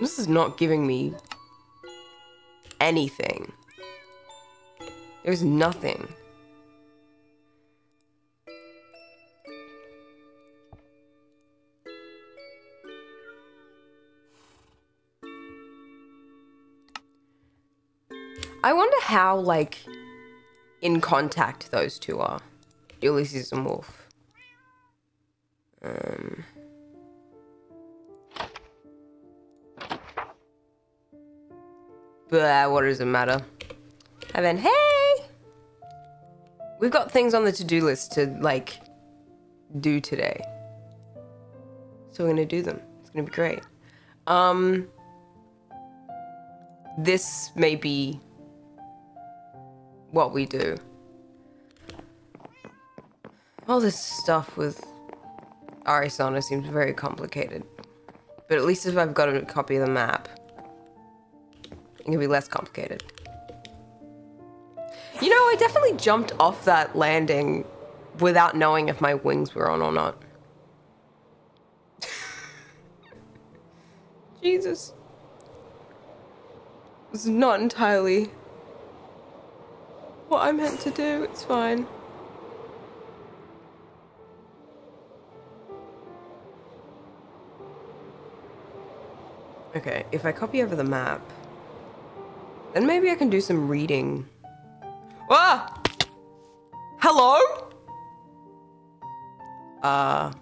This is not giving me anything. There's nothing. I wonder how, like, in contact those two are. Ulysses and Wolf. Um. But what does it matter? And then, hey! We've got things on the to-do list to, like, do today. So we're gonna do them. It's gonna be great. Um, this may be what we do. All this stuff with Arisana seems very complicated. But at least if I've got a copy of the map, it can be less complicated. You know, I definitely jumped off that landing without knowing if my wings were on or not. Jesus. Is not entirely what I meant to do. It's fine. Okay, if I copy over the map, then maybe I can do some reading. Ah! Hello? Uh.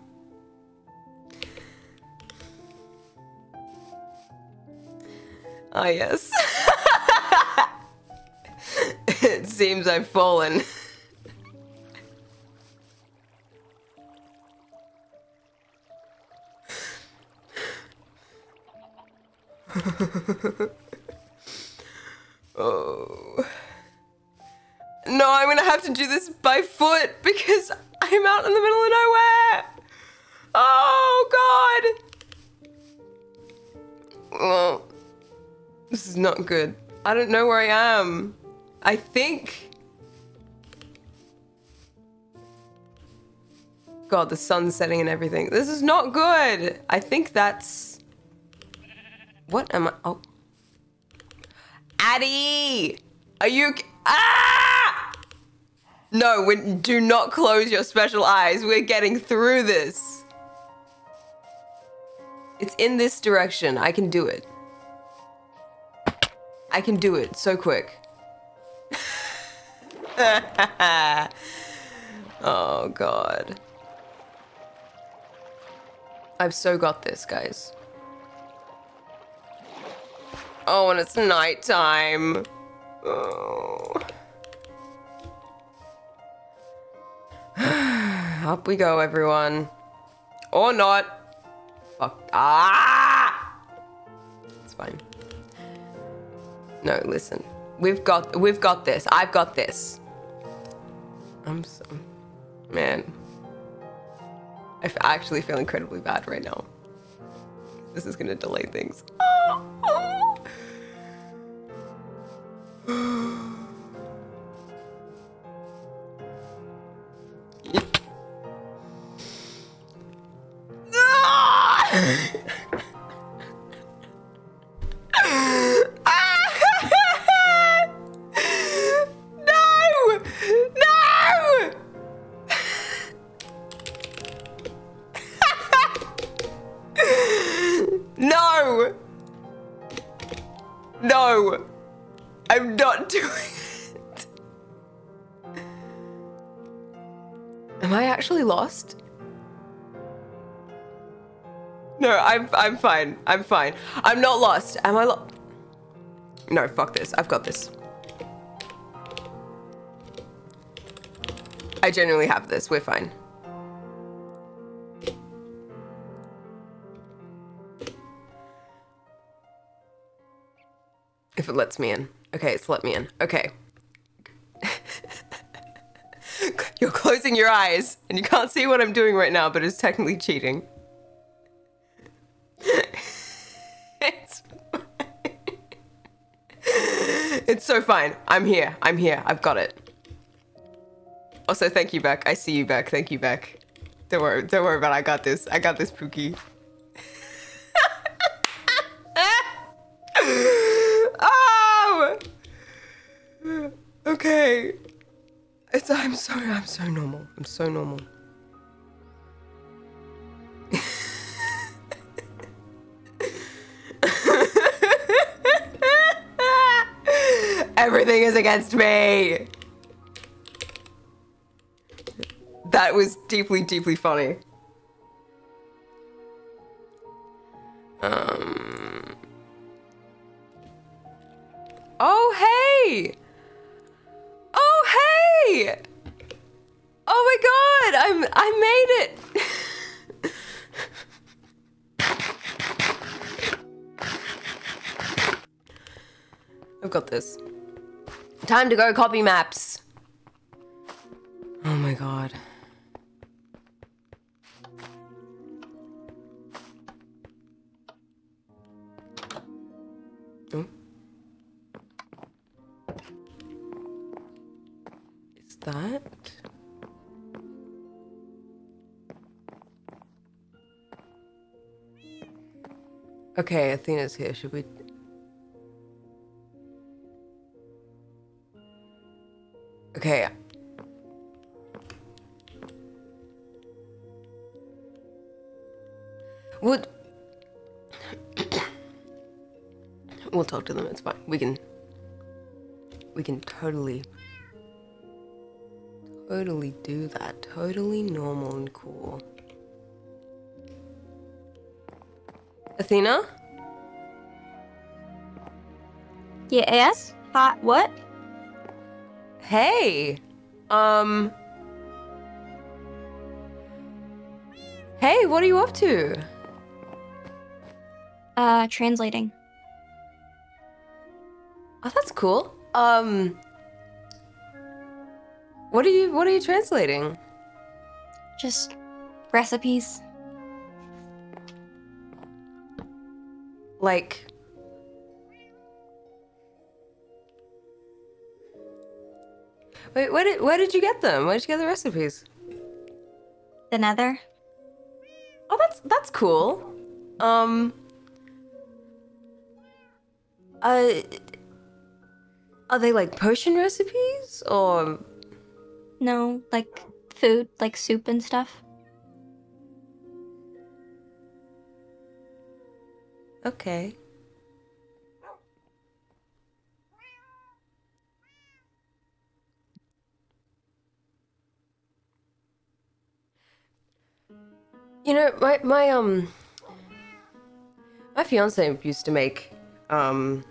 Ah, yes. it seems I've fallen. oh. No, I'm gonna have to do this by foot because I'm out in the middle of nowhere. Oh, God. Well, this is not good. I don't know where I am. I think. God, the sun's setting and everything. This is not good. I think that's. What am I? Oh. Addie! Are you. Ah! No, we, do not close your special eyes. We're getting through this. It's in this direction. I can do it. I can do it so quick. oh, God. I've so got this, guys. Oh, and it's nighttime. Oh. Up we go, everyone. Or not. Fuck. Ah! It's fine. No, listen. We've got we've got this. I've got this. I'm so man. I actually feel incredibly bad right now. This is gonna delay things. no! I'm fine. I'm fine. I'm not lost. Am I lost? No, fuck this. I've got this. I genuinely have this. We're fine. If it lets me in. Okay, it's let me in. Okay. You're closing your eyes and you can't see what I'm doing right now, but it's technically cheating. It's so fine. I'm here. I'm here. I've got it. Also, thank you, Beck. I see you, Beck. Thank you, Beck. Don't worry. Don't worry about it. I got this. I got this, Pookie. oh! Okay. It's, I'm so, I'm so normal. I'm so normal. Everything is against me. That was deeply, deeply funny. Time to go copy maps. Oh my god. Oh. Is that? Okay, Athena's here. Should we? Talk to them. It's fine. We can. We can totally, totally do that. Totally normal and cool. Athena, Yeah. Yes? Hot what? hey, um, hey, what are you up to? Uh, translating. Cool. Um, what are you what are you translating? Just recipes. Like Wait, where did where did you get them? Where did you get the recipes? The nether. Oh, that's that's cool. Um uh are they like potion recipes or No, like food, like soup and stuff. okay. You know, my my um my fiance used to make um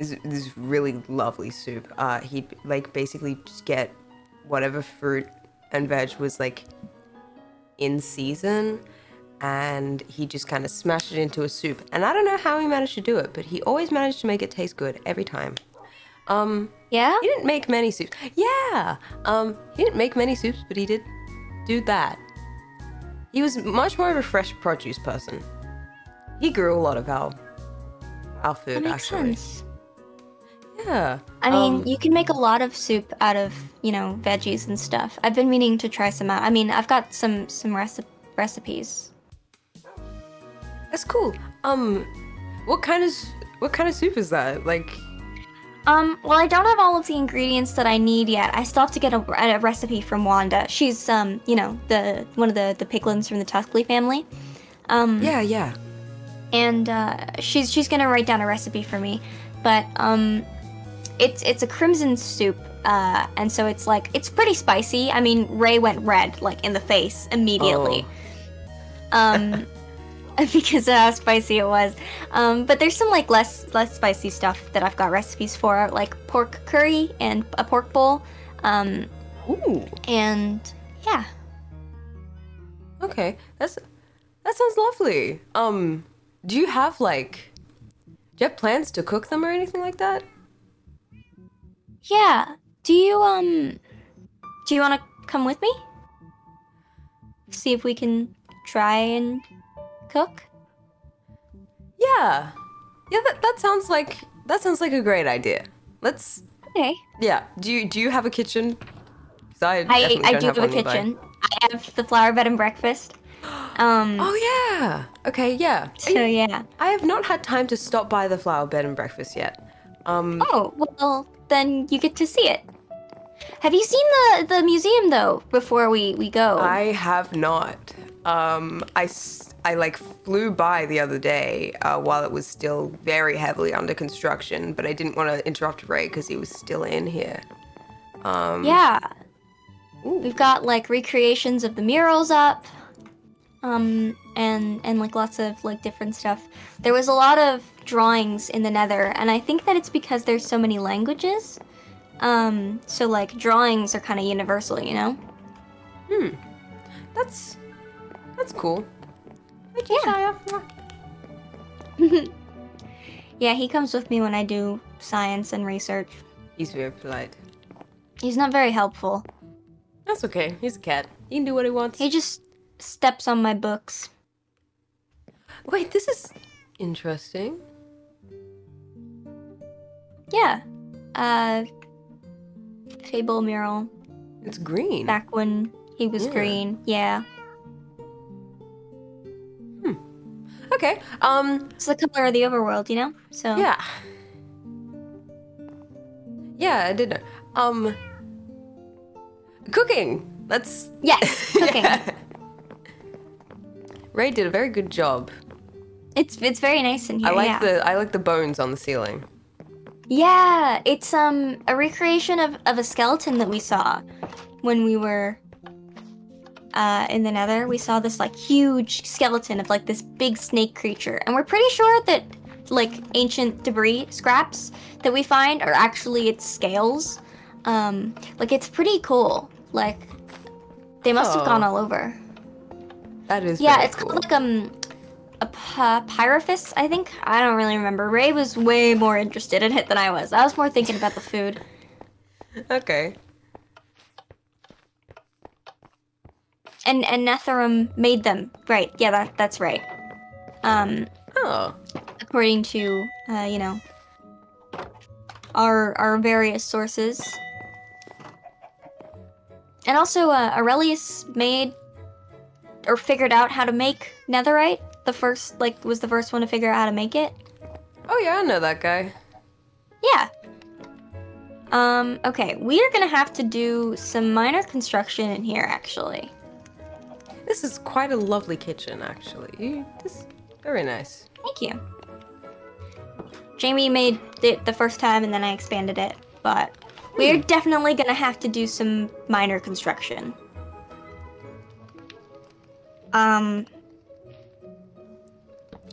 this, this really lovely soup. Uh he'd like basically just get whatever fruit and veg was like in season and he just kind of smashed it into a soup. And I don't know how he managed to do it, but he always managed to make it taste good every time. Um Yeah? he didn't make many soups. Yeah. Um, he didn't make many soups, but he did do that. He was much more of a fresh produce person. He grew a lot of our our food That makes actually. sense. Yeah. I mean, Um, you can make a lot of soup out of, you know, veggies and stuff. I've been meaning to try some out. I mean, I've got some some reci- recipes. that's cool. Um, what kind of what kind of soup is that? Like, Um, well, I don't have all of the ingredients that I need yet. I still have to get a, a recipe from Wanda. She's um, you know, the one of the the piglins from the Tuskley family. Um, yeah, yeah. and uh, she's she's gonna write down a recipe for me. But um, it's it's a crimson soup, uh, and so it's like it's pretty spicy. I mean, Ray went red like in the face immediately. Um, because of how spicy it was. Um, but there's some like less less spicy stuff that I've got recipes for, like pork curry and a pork bowl. Um, Ooh. and yeah, Okay. That's that sounds lovely. Um, do you have like, do you have plans to cook them or anything like that? Yeah. Do you um, do you want to come with me? See if we can try and cook. Yeah. Yeah, that, that sounds like that sounds like a great idea. Let's Okay. yeah. Do you do you have a kitchen? I I I do have, a one nearby. kitchen. I have the flower bed and breakfast. Um. Oh yeah. Okay, yeah. So yeah. I have not had time to stop by the flower bed and breakfast yet. Um Oh well, then you get to see it. Have you seen the the museum though? Before we we go. I have not. Um, I, I, like flew by the other day uh, while it was still very heavily under construction, but I didn't want to interrupt Ray because he was still in here. Um, yeah. We've got like recreations of the murals up. Um and and like lots of like different stuff. There was a lot of drawings in the Nether and I think that it's because there's so many languages. Um so like drawings are kind of universal, you know? Hmm. That's that's cool. Thank you, Yeah. Shia. yeah, he comes with me when I do science and research. He's very polite. He's not very helpful. That's okay. He's a cat. He can do what he wants. He just steps on my books. Wait, this is interesting. Yeah. Uh Fable mural. It's green. Back when he was Yeah. green. Yeah. Hmm. Okay. Um. It's the color of the overworld, you know? So Yeah. Yeah, I did. Um. Cooking. Let's. Yes, cooking. Ray did a very good job. It's it's very nice in here. I like yeah. the I like the bones on the ceiling. Yeah, it's um a recreation of, of a skeleton that we saw when we were uh in the nether. We saw this like huge skeleton of like this big snake creature. And we're pretty sure that like ancient debris scraps that we find are actually its scales. Um like it's pretty cool. Like they must have Oh. gone all over. That is Yeah, it's cool. called like um a p- pyrophis, I think. I don't really remember. Ray was way more interested in it than I was. I was more thinking about the food. okay. And and Netherim made them. Right. Yeah, that that's right. Um Oh. according to uh, you know, our our various sources. And also uh, Aurelius made or figured out how to make netherite. The first like was the first one to figure out how to make it. Oh yeah, I know that guy. Yeah. Um, okay, we are gonna have to do some minor construction in here, actually. This is quite a lovely kitchen, actually. This very nice. Thank you. Jamie made it the first time and then I expanded it, but we're definitely gonna have to do some minor construction. Um,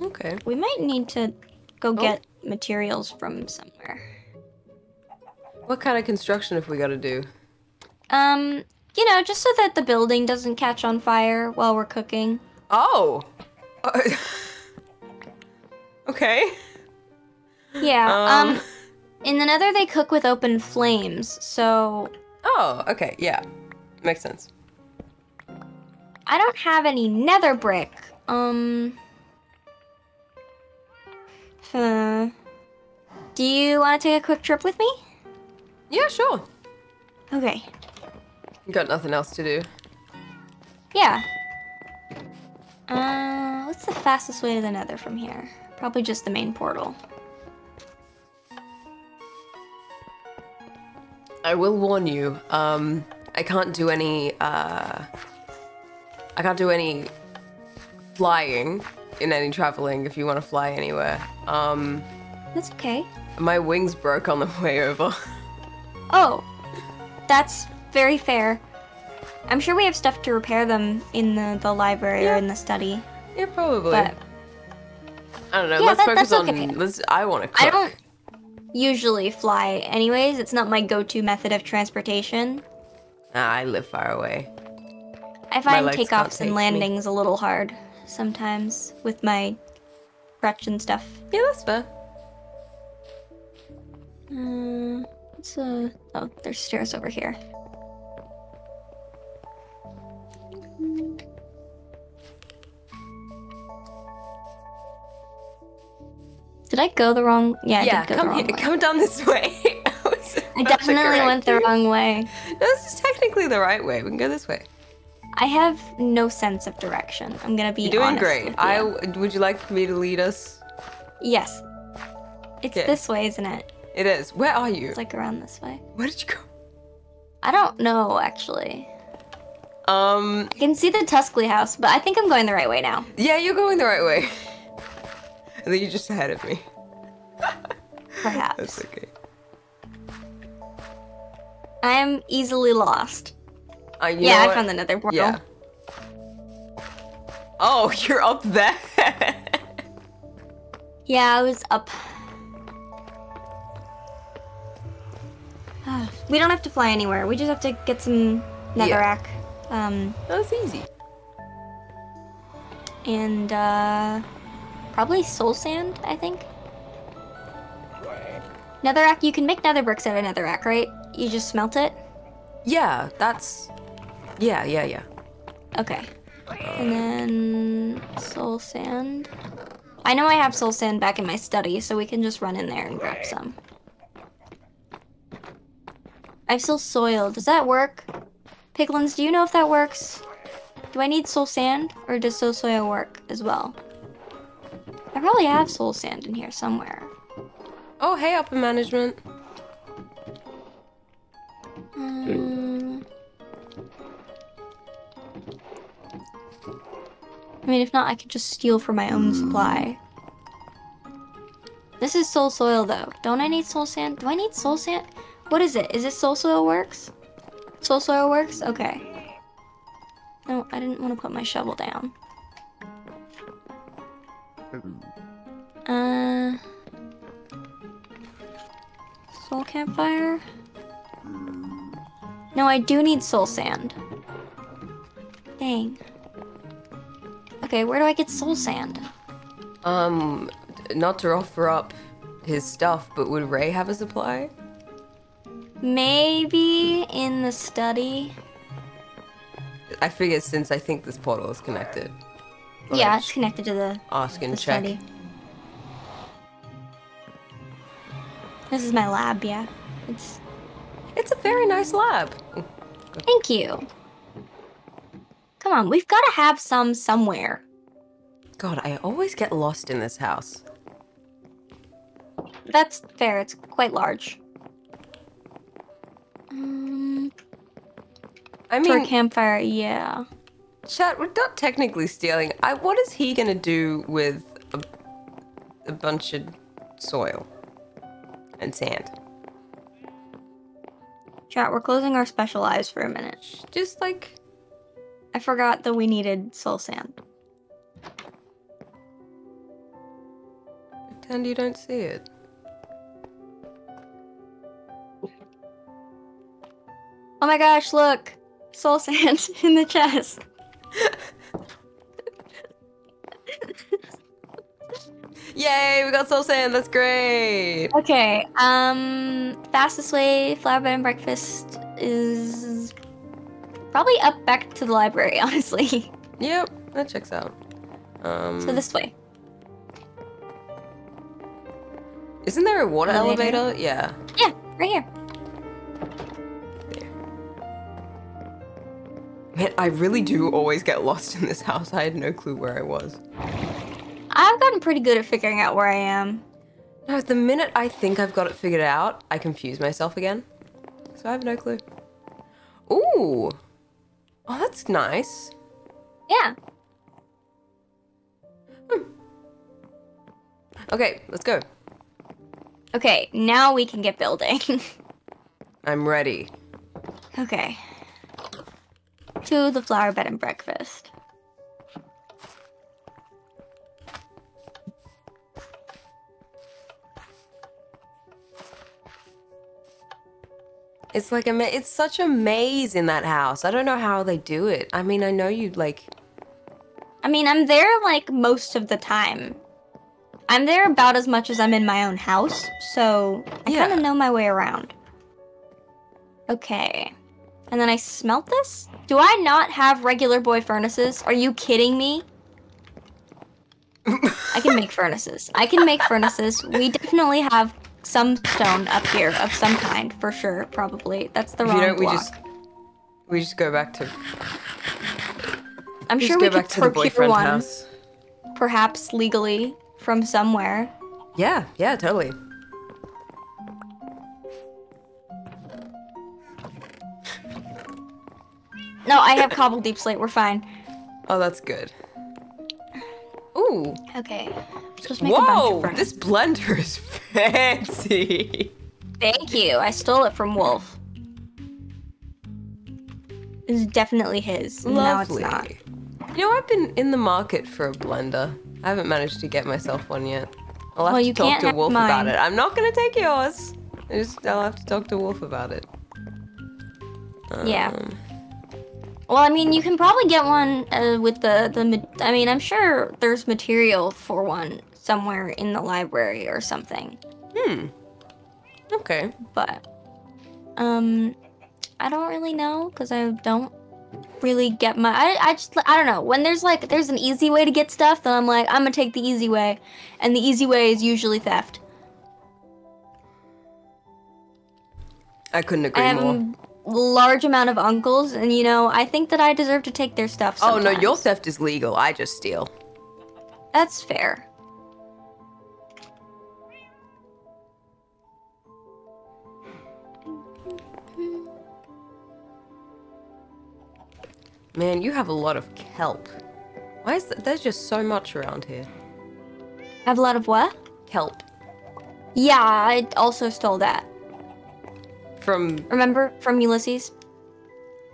Okay. we might need to go get materials from somewhere. What kind of construction have we got to do? Um, you know, just so that the building doesn't catch on fire while we're cooking. Oh. Uh, okay. Yeah. Um. Um, in the Nether they cook with open flames, so Oh. Okay. Yeah. Makes sense. I don't have any Nether brick. Um. Huh. Do you want to take a quick trip with me? Yeah. Sure. Okay. You got nothing else to do. Yeah. Uh, what's the fastest way to the Nether from here? Probably just the main portal. I will warn you. Um, I can't do any. Uh, I can't do any flying in any traveling. If you want to fly anywhere. Um, That's okay. my wings broke on the way over. Oh, that's very fair. I'm sure we have stuff to repair them in the, the library or in the study. yeah, probably. But I don't know. Yeah, let's that- focus on. okay. Let's. I want to cook. I don't usually fly anyways. It's not my go-to method of transportation. I live far away. I find takeoffs take and me. landings a little hard sometimes with my crutch and stuff. Yeah, that's fair. Uh, what's uh oh, there's stairs over here. Did I go the wrong? Yeah, I yeah, did go come the wrong here, way. come down this way. I, I definitely correct went the wrong way. No, this is technically the right way. We can go this way. I have no sense of direction. I'm gonna be You're doing great. you. I would you like me to lead us? yes. It's Okay. this way, isn't it? It is. Where are you? It's like around this way. Where did you go? I don't know actually. Um, I can see the Tuskley house, but I think I'm going the right way now. yeah, you're going the right way. and then you're just ahead of me. Perhaps. That's okay. I am easily lost. Uh, you yeah, know I found the nether portal. Yeah. Oh, you're up there. Yeah, I was up. Ah, we don't have to fly anywhere. We just have to get some netherrack. Um, That's easy. and uh, probably soul sand, I think. Netherrack, you can make nether bricks out of netherrack, right? You just smelt it? Yeah, that's. Yeah, yeah, yeah. Okay. And then soul sand. I know I have soul sand back in my study, so we can just run in there and grab some. I have soul soil. Does that work? Piglins, do you know if that works? Do I need soul sand, or does soul soil work as well? I probably have soul sand in here somewhere. Oh, hey, upper management. Mean, if not, I could just steal for my own supply. This is soul soil, though. Don't I need soul sand? Do I need soul sand? What is it? Is it soul soil works? Soul soil works? Okay. No, I didn't want to put my shovel down. Uh. Soul campfire? No, I do need soul sand. Dang. Okay, where do I get soul sand? Um, not to offer up his stuff, but would Ray have a supply? Maybe in the study. I figure since I think this portal is connected. Yeah, it's connected to the, Ask and the check. study. This is my lab, yeah. It's It's a very nice lab. thank you. Come on, we've got to have some somewhere. God, I always get lost in this house. That's fair. It's quite large. Um, I mean, for a campfire, yeah. chat, we're not technically stealing. I, what is he gonna do with a, a bunch of soil and sand? Chat, we're closing our special eyes for a minute. Just like, I forgot that we needed soul sand. pretend you don't see it. Oh my gosh, look! Soul sand in the chest. Yay, we got soul sand. That's great. Okay, um, fastest way, flower bed and breakfast is probably up back to the library, honestly. Yep, that checks out. Um, so this way. isn't there a water Elevator? elevator? Yeah. Yeah, right here. Man, I really do always get lost in this house. I had no clue where I was. I've gotten pretty good at figuring out where I am. No, the minute I think I've got it figured out, I confuse myself again. So I have no clue. Ooh. Oh, that's nice. Yeah. Hmm. Okay, let's go. Okay, now we can get building. I'm ready. okay. To the flower bed and breakfast. It's like a it's such a maze in that house. I don't know how they do it. I mean, I know you like I mean, I'm there like most of the time. I'm there about as much as I'm in my own house, so I Yeah. kind of know my way around. Okay. And then I smelt this? Do I not have regular boy furnaces? Are you kidding me? I can make furnaces. I can make furnaces. We definitely have some stone up here of some kind, for sure, probably. That's the if wrong you don't we block. just we just go back to I'm sure we could to procure one, house. perhaps legally, from somewhere. Yeah, yeah, totally. No, I have cobble deep slate. We're fine. Oh, that's good. Ooh. Okay. Just make a bunch Whoa! of furnace. This blender is fancy. Thank you. I stole it from Wolf. It's definitely his. Lovely. No, it's not. You know, I've been in the market for a blender. I haven't managed to get myself one yet. I'll have Well, to talk to have Wolf about it. I'm not gonna take yours. I just I'll have to talk to Wolf about it. Yeah. Um, Well, I mean, you can probably get one uh, with the the. I mean, I'm sure there's material for one somewhere in the library or something. Hmm. Okay. But, um, I don't really know because I don't really get my. I I just I don't know when there's like there's an easy way to get stuff, then I'm like I'm gonna take the easy way, and the easy way is usually theft. I couldn't agree I more. Large amount of uncles, and you know I think that I deserve to take their stuff. Oh no, your theft is legal. I just steal. That's fair. Man, you have a lot of kelp. Why is that? There's just so much around here. I have a lot of what? Kelp. Yeah, I also stole that. From Remember from Ulysses?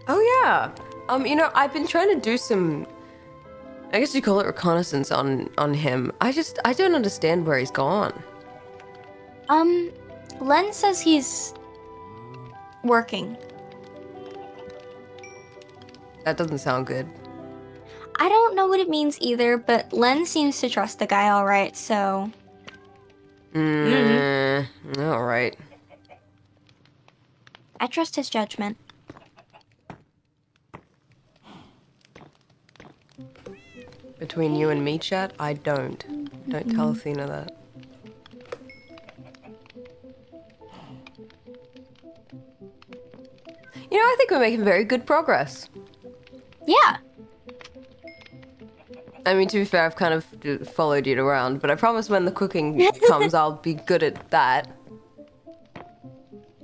Oh yeah. Um, you know, I've been trying to do some I guess you call it reconnaissance on on him. I just I don't understand where he's gone. Um, Len says he's working. That doesn't sound good. I don't know what it means either, but Len seems to trust the guy all right, so Mm, all right. I trust his judgment. Between you and me, chat, I don't. Don't tell mm-hmm. Athena that. You know, I think we're making very good progress. Yeah. I mean, to be fair, I've kind of followed you around, but I promise when the cooking comes, I'll be good at that.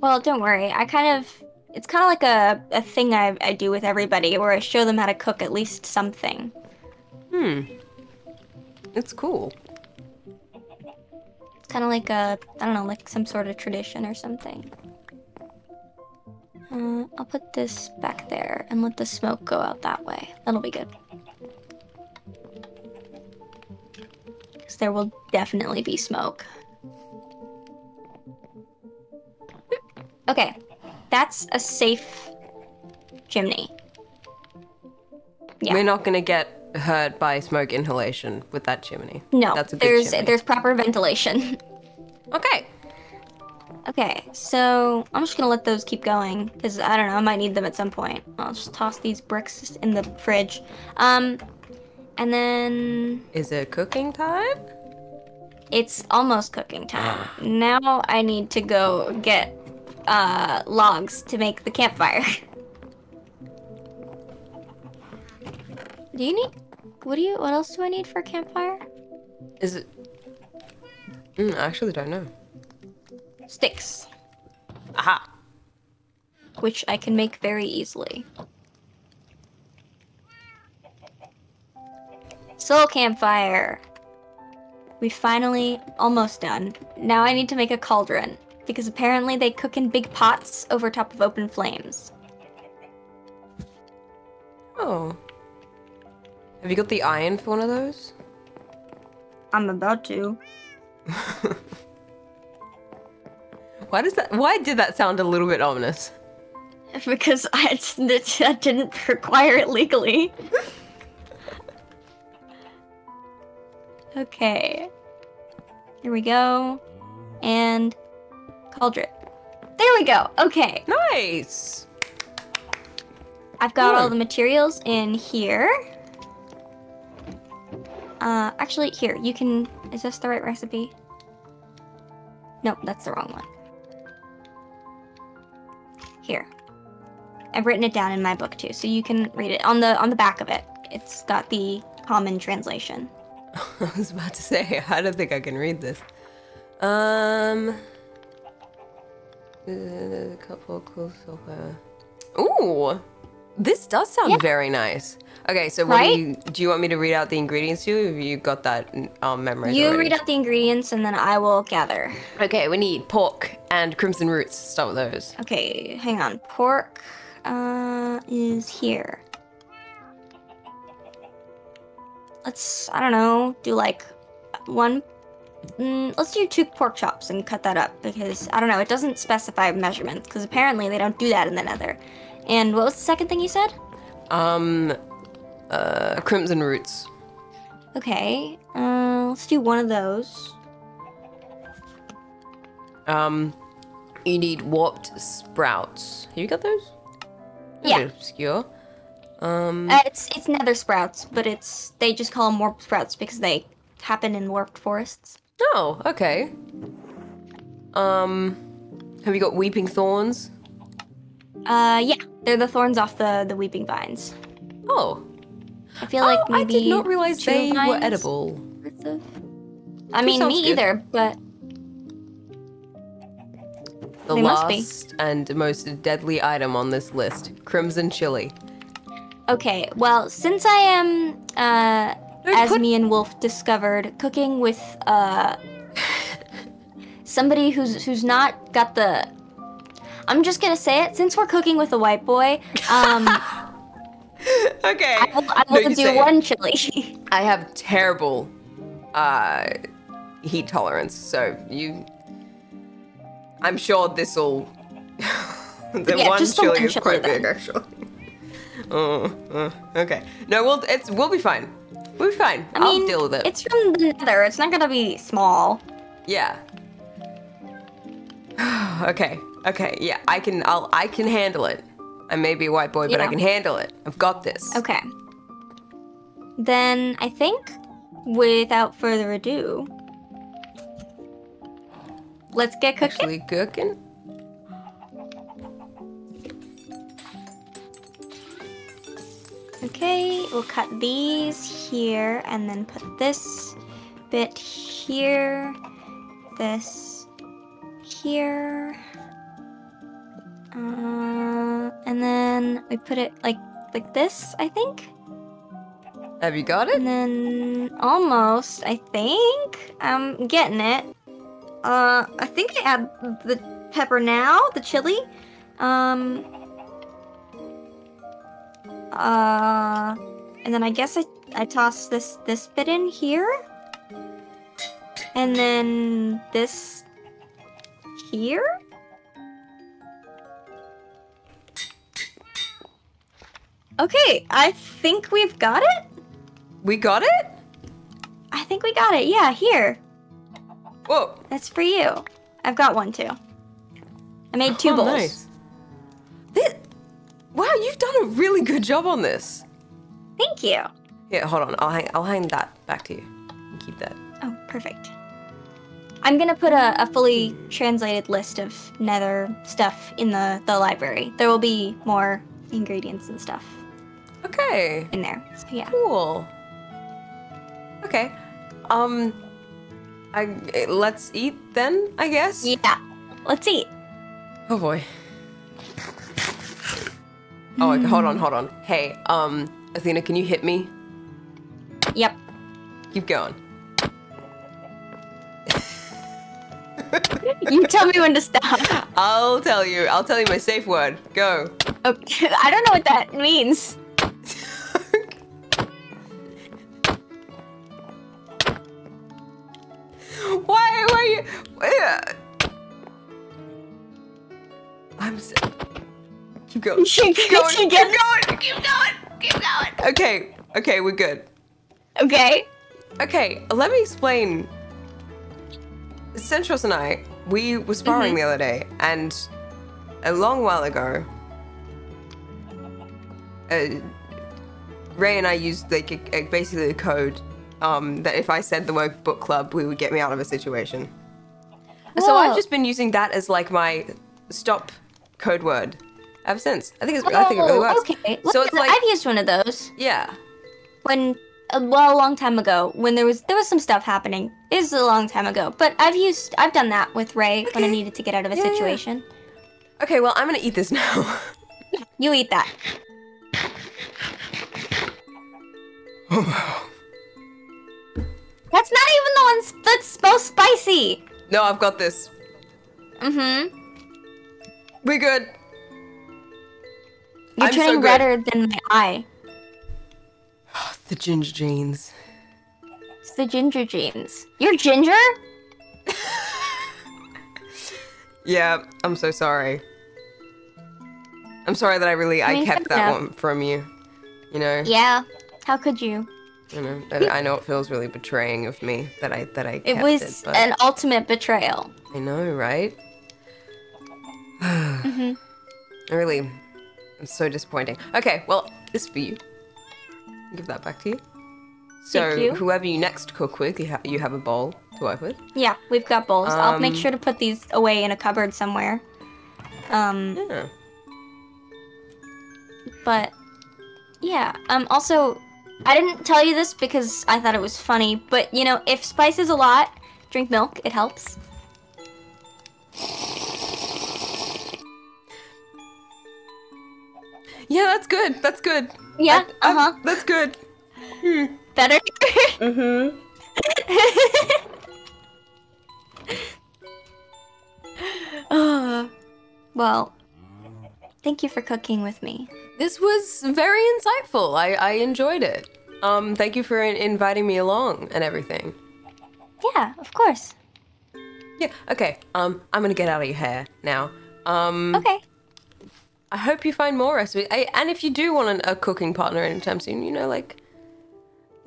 Well, don't worry. I kind of it's kind of like a, a thing I, I do with everybody where I show them how to cook at least something. Hmm. It's cool. It's kind of like a I don't know, like some sort of tradition or something. Uh, I'll put this back there and let the smoke go out that way. That'll be good. Because there will definitely be smoke. Okay, that's a safe chimney. Yeah. We're not gonna get hurt by smoke inhalation with that chimney. No, That's a good there's chimney. there's proper ventilation. Okay. Okay, so I'm just gonna let those keep going because I don't know, I might need them at some point. I'll just toss these bricks in the fridge. Um, and then Is it cooking time? it's almost cooking time. now I need to go get uh logs to make the campfire. do you need? What do you? What else do I need for a campfire? Is it? Mm, I actually don't know. Sticks, Aha. which I can make very easily. Soul campfire. We finally almost done. Now I need to make a cauldron because apparently they cook in big pots over top of open flames. Oh. Have you got the iron for one of those? I'm about to. Why does that? Why did that sound a little bit ominous? Because I that didn't require it legally. okay. Here we go. And cauldron. There we go. Okay. Nice. I've got all the materials in here. Uh, actually, here, you can. Is this the right recipe? Nope, that's the wrong one. Here. I've written it down in my book too, so you can read it on the on the back of it. It's got the common translation. I was about to say I don't think I can read this. Um. A couple close over. Ooh, This does sound Yeah. very nice. Okay, so what Right? do you do? You want me to read out the ingredients to you? Have you got that um, memorized You already? read out the ingredients and then I will gather. Okay, we need pork and crimson roots. Start with those. Okay, hang on. Pork uh, is here. Let's, I don't know, do like one. Mm, let's do two pork chops and cut that up because I don't know. It doesn't specify measurements because apparently they don't do that in the Nether. And what was the second thing you said? Um, uh, crimson roots. Okay, uh, let's do one of those. Um, you need warped sprouts. Have you got those? Yeah. Obscure. Um, Uh, it's it's Nether sprouts, but it's they just call them warped sprouts because they happen in warped forests. Oh, okay. Um, have you got weeping thorns? Uh, yeah, they're the thorns off the the weeping vines. Oh, I feel like oh, I maybe did not realize they were edible. of- I mean, me good. either, but The They must be. last and most deadly item on this list: crimson chili. okay. Well, since I am, uh, as me and Wolf discovered, cooking with uh somebody who's who's not got the. I'm just gonna say it. Since we're cooking with a white boy, um, okay. I will, I No, will you do say it. one chili. I have terrible uh, heat tolerance, so you. I'm sure this will. the Yeah, one just chili one is chili quite then. big, actually. oh, uh, okay. No, we'll it's we'll be fine. We'll be fine. I will mean, deal with it. it's from the Nether. It's not gonna be small. Yeah. okay. Okay. Yeah, I can. I'll. I can handle it. I may be a white boy, but I can handle it. I've got this. Okay. Then I think, without further ado, let's get cooking. Actually, cooking. Okay, we'll cut these here and then put this bit here, this here, uh, and then we put it like like this, I think. Have you got it? And then almost, I think. I'm getting it. Uh, I think I add the pepper now, the chili. Um. Uh, and then I guess I I toss this this bit in here, and then this here. Okay, I think we've got it. We got it. I think we got it. Yeah, here. Whoa. That's for you. I've got one too. I made two Oh, bowls. nice. Thi- wow, you've done a really good job on this. Thank you. Yeah, hold on. I'll hang. I'll hang that back to you. And keep that. Oh, perfect. I'm gonna put a, a fully translated list of nether stuff in the, the library. There will be more ingredients and stuff Okay. in there. So yeah. Cool. Okay. Um. I let's eat then. I guess. Yeah. Let's eat. Oh boy. Oh, hold on, hold on. Hey, um, Athena, can you hit me? Yep. Keep going. You tell me when to stop. I'll tell you. I'll tell you my safe word. Go. Okay. I don't know what that means. Why? Why? You, why- I'm. s keep going. Keep going. Keep going. Keep going. Keep going. Okay. Okay, we're good. Okay. Okay, let me explain. Centros and I, we were sparring Mhm. the other day, and a long while ago, uh, Ray and I used like a, a- basically a code um, that if I said the word book club, we would get me out of a situation. So I've just been using that as like my stop code word ever since. I think it's, I think it really Oh, works. Okay. So it's like I've used one of those. yeah. when uh, well a long time ago when there was there was some stuff happening it was a long time ago but i've used i've done that with ray when i needed to get out of a Yeah, yeah. situation Okay, well I'm gonna eat this now. you eat that Oh. That's not even the one that's most spicy. No, I've got this. Mm-hmm. We're good. You're I'm so turning good. redder than my eye. The ginger genes. It's the ginger genes. You're ginger? Yeah, I'm so sorry. I'm sorry that I really I mean, kept that enough. one from you. You know, Yeah. How could you? you know. I, I know it feels really betraying of me that I that I It was it, an ultimate betrayal. I know, right? hmm I really, it's so disappointing. Okay, well, this for you. Give that back to you. So you. whoever you next cook with, you, ha- you have a bowl to work with. Yeah, we've got bowls. I'll make Um, sure to put these away in a cupboard somewhere. Um, Yeah. but yeah. Um, also, I didn't tell you this because I thought it was funny, but you know, if spice is a lot, drink milk. It helps. Yeah, that's good. That's good. Yeah. Uh huh. That's good. Hmm. Better. Mm-hmm. Uh, well, thank you for cooking with me. This was very insightful. I, I enjoyed it. Um, thank you for in- inviting me along and everything. Yeah, of course. Yeah. Okay. Um, I'm gonna get out of your hair now. Um, Okay. I hope you find more recipes. I, and if you do want an, a cooking partner anytime soon, you know, like,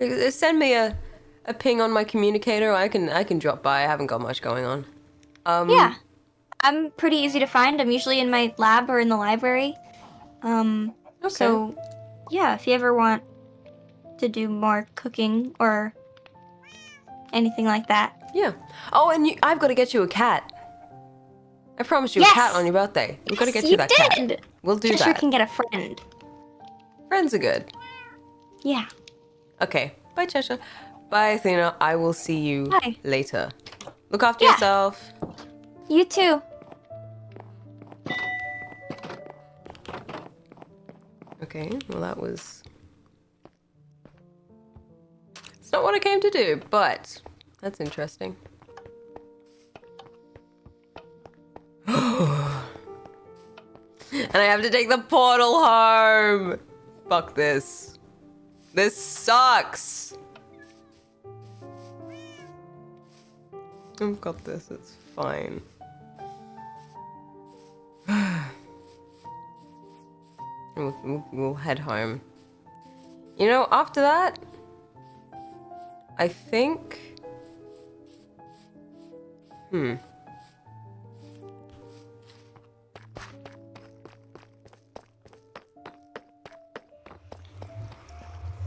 uh, send me a, a ping on my communicator. I can I can drop by. I haven't got much going on. Um, Yeah. I'm pretty easy to find. I'm usually in my lab or in the library. Um, Okay. so yeah, if you ever want to do more cooking or anything like that. Yeah. Oh, and you, I've got to get you a cat. I promised you Yes! a cat on your birthday. We've got to get you, that cat. We'll do Cheshire that. can get a friend. Friends are good. Yeah. Okay. Bye, Cheshire. Bye, Athena. I will see you Bye. later. Look after Yeah. yourself. You too. Okay, well, that was. It's not what I came to do, but that's interesting. And I have to take the portal home! Fuck this. This sucks! I've got this, it's fine. We'll, we'll, we'll head home. You know, after that, I think. Hmm.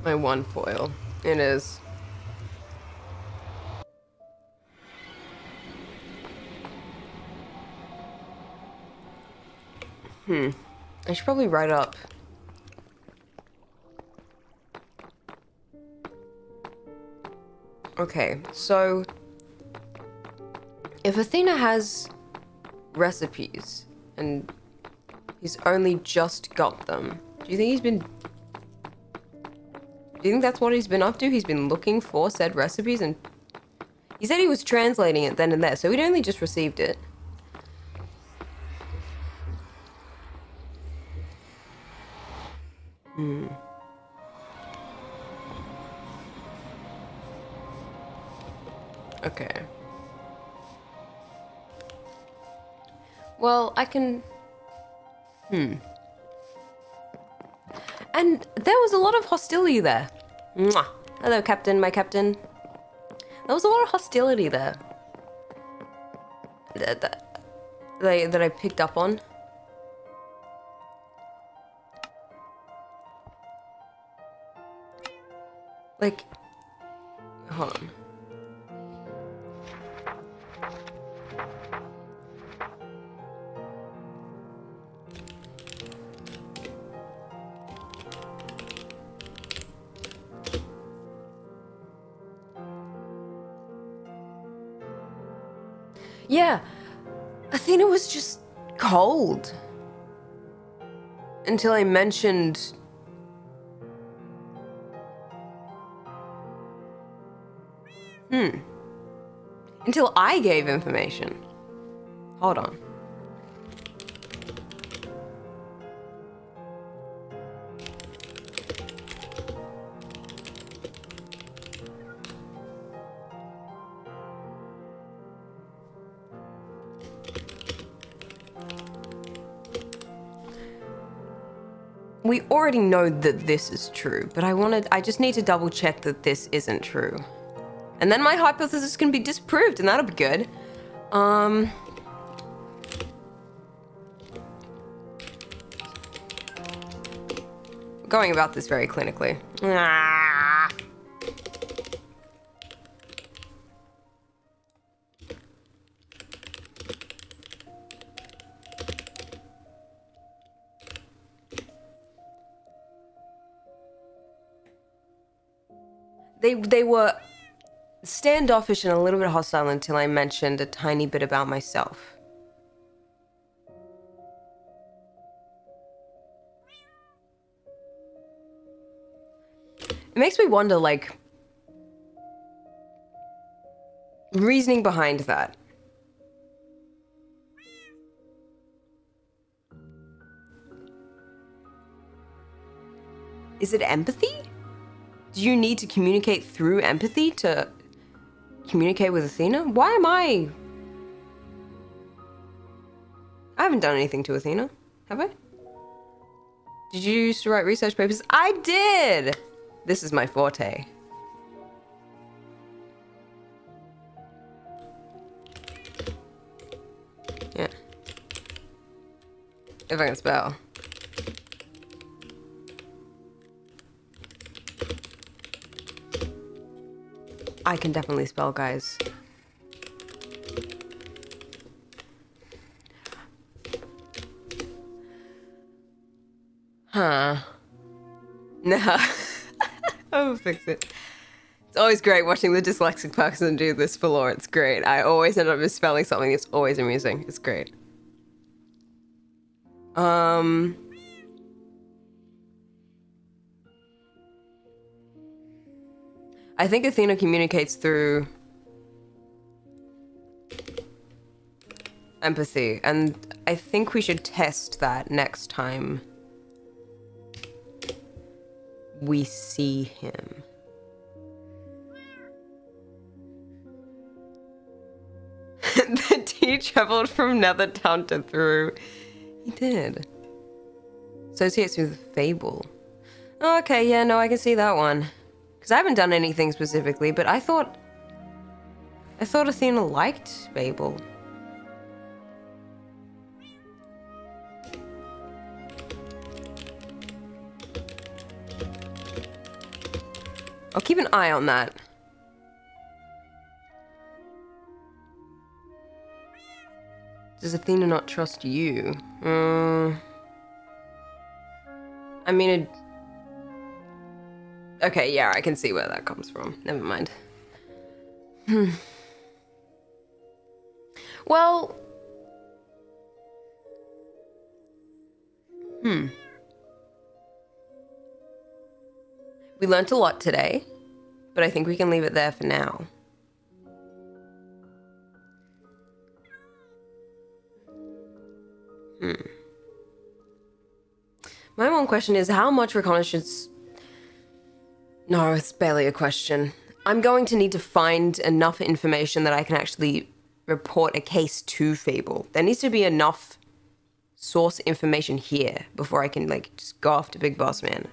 My one foil. It is. Hmm. I should probably write up. Okay, so if Athena has recipes and he's only just got them, do you think he's been. Do you think that's what he's been up to? He's been looking for said recipes and. He said he was translating it then and there, so he'd only just received it. Hmm. Okay. Well, I can. Hmm. And there was a lot of hostility there. Mwah. Hello, Captain, my Captain. There was a lot of hostility there. That, that, that, I, picked up on. Like, hold on. Yeah, Athena was just cold. Until I mentioned. Hmm. Until I gave information. Hold on. Already know that this is true, but I wanted I just need to double check that this isn't true. And then my hypothesis can be disproved, and that'll be good. Um going about this very clinically. Ah. Standoffish and a little bit hostile until I mentioned a tiny bit about myself. It makes me wonder, like, reasoning behind that. Is it empathy? Do you need to communicate through empathy to communicate with Athena? Why am I? I haven't done anything to Athena, have I? Did you used to write research papers? I did! This is my forte. Yeah. If I can spell. I can definitely spell, guys. Huh. Nah. I'll fix it. It's always great watching the dyslexic person do this for lore. It's great. I always end up misspelling something. It's always amusing. It's great. Um... I think Athena communicates through empathy, and I think we should test that next time we see him. the T traveled from Nethertown to through. He did. Associates with Fable. Oh, okay, yeah, no, I can see that one. Because I haven't done anything specifically, but I thought... I thought Athena liked Babel. I'll keep an eye on that. Does Athena not trust you? Uh, I mean, it Okay, yeah, I can see where that comes from. Never mind. Hmm. Well... Hmm. We learnt a lot today, but I think we can leave it there for now. Hmm. My one question is how much reconnaissance no, it's barely a question. I'm going to need to find enough information that I can actually report a case to Fable. There needs to be enough source information here before I can like just go off to Big Boss Man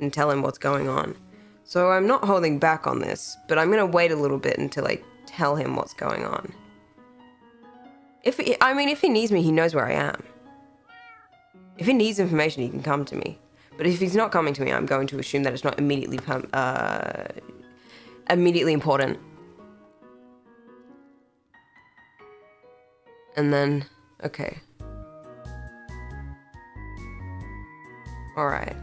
and tell him what's going on. So I'm not holding back on this, but I'm gonna wait a little bit until I tell him what's going on. If he, I mean, if he needs me, he knows where I am. If he needs information, he can come to me. But if he's not coming to me, I'm going to assume that it's not immediately uh, immediately important. And then, okay. All right.